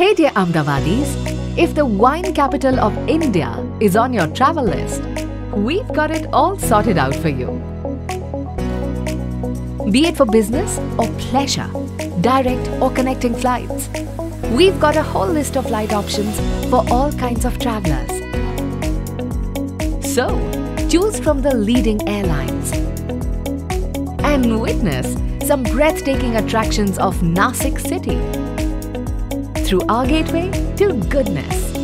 Hey dear Ahmedabadis, if the wine capital of India is on your travel list, we've got it all sorted out for you. Be it for business or pleasure, direct or connecting flights, we've got a whole list of flight options for all kinds of travelers. So, choose from the leading airlines and witness some breathtaking attractions of Nashik city through our gateway to goodness.